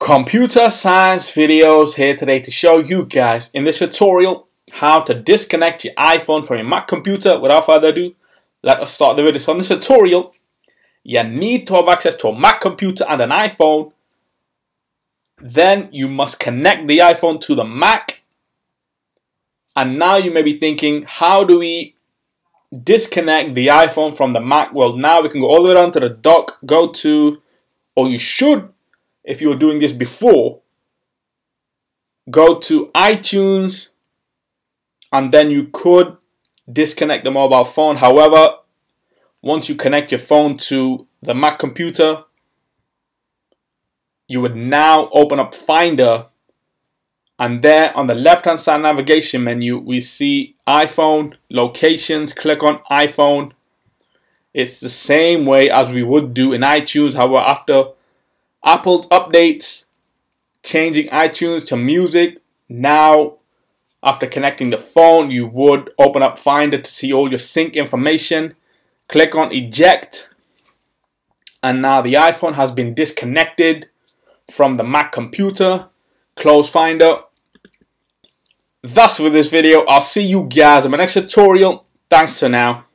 Computer science videos here today to show you guys in this tutorial how to disconnect your iPhone from your Mac computer. Without further ado, let us start the video. So in this tutorial, you need to have access to a Mac computer and an iPhone. Then you must connect the iPhone to the Mac. And now you may be thinking, how do we disconnect the iPhone from the Mac? Well, now we can go all the way down to the dock, go to, or you should, if you were doing this before, go to iTunes and then you could disconnect the mobile phone. However, once you connect your phone to the Mac computer, you would now open up Finder. And there on the left hand side navigation menu we see iPhone locations. Click on iPhone. It's the same way as we would do in iTunes. However after Apple's updates changing iTunes to music now after connecting the phone, you would open up Finder to see all your sync information. Click on eject. And now the iPhone has been disconnected from the Mac computer. Close Finder. That's for this video. I'll see you guys in my next tutorial. Thanks for now.